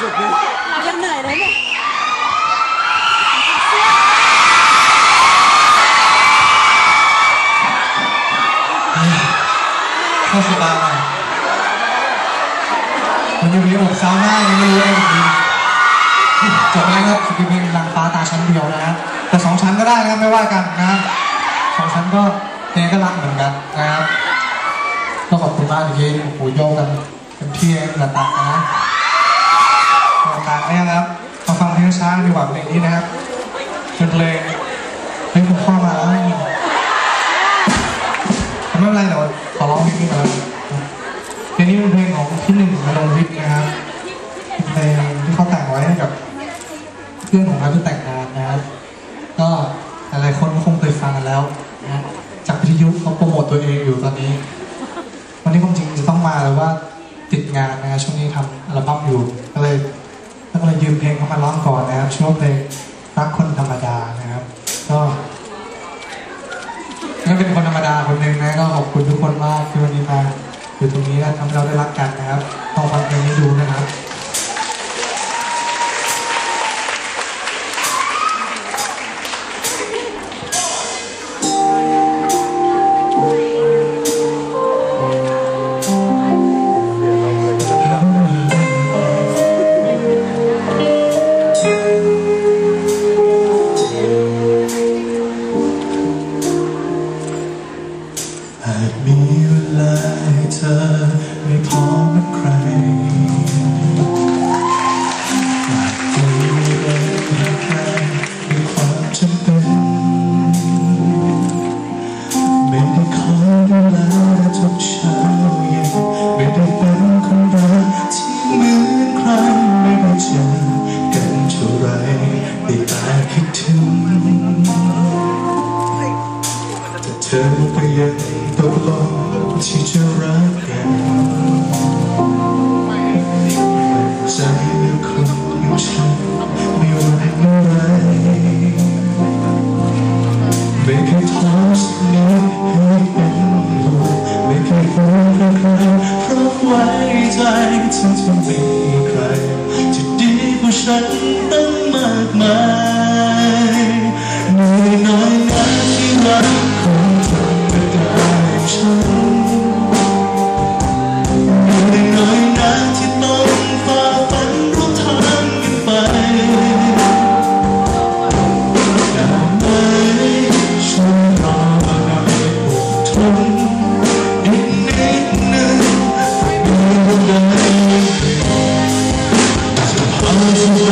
จุดนี้เรายังเหนื่อยเลยเนี่ยเข้าสบายหน่อยมันอยู่ในอกซาวน่ายังไม่รู้เองดีจบแล้วครับคือเพลงนางฟ้าตาชั้นเดียวนะฮะแต่สองชั้นก็ได้นะครับไม่ว่ากันนะสองชั้นก็เพลงก็รักเหมือนกันนะครับก็ขอบคุณมากที่โอ้โหโยกกันเป็นที่ระตักนะระ ตักเนี่ยนะครับมาฟังเพลงช้าดีกว่าเพลงนี้นะครับเป็นเพลงเฮ้ยคุณพ่อมาแล้วไม่เป็นไรเดี๋ยวขอร้องเพลงนี้ก่อนเพลงนี้เป็นเพลงของพี่หนึ่งมโนวิทย์นะครับเป็นเพลงที่เขาแต่งไว้ให้กับ เพื่อนของเขาที่แต่งงานนะครับก็หลายๆคนก็คงเคยฟังกันแล้วนะจากวิทยุเขาโปรโมทตัวเองอยู่ตอนนี้ วันนี้ความจริงจะต้องมาแต่ว่าติดงานนะครับช่วงนี้ทำอัลบั้มอยู่ ก็เลยก็เลยยื มามาร้องก่อนนะครับชื่อว่าเพลงรักคนธรรมดานะครับ ก็ก็เป็นคนธรรมดาคนหนึ่งนะก็ขอบคุณทุกคนมากที่วันนี้มาอยู่ตรงนี้และทำให้เราได้รักกันนะครับ Lights on from die cry Today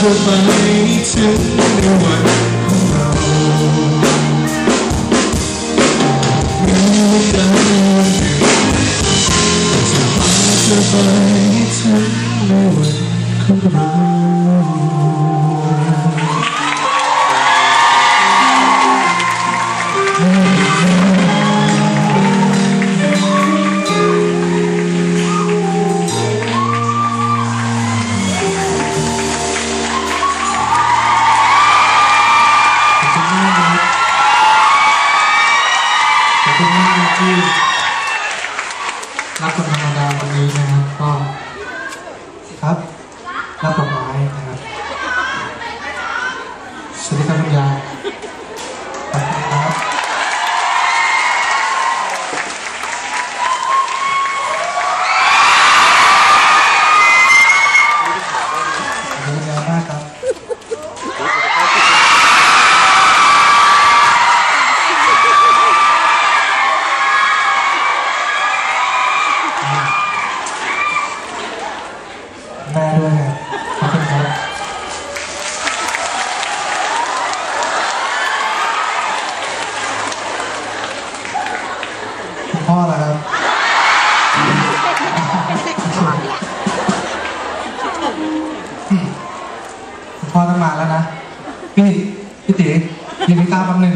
somebody to anyone alone. We will die It's a hard to fight anyone alone. คุณมากที่รับคนธรรมดาวันนี้นะครับก็ครับรับดอกไม้นะครับสวัสดีครับคุณยาย ra ด้วยครับขอบคุณครับคุณพ่อละครับพ่อต้องมาแล้วนะ พี่ พี่ตีพี่มิก้าแป๊บนึง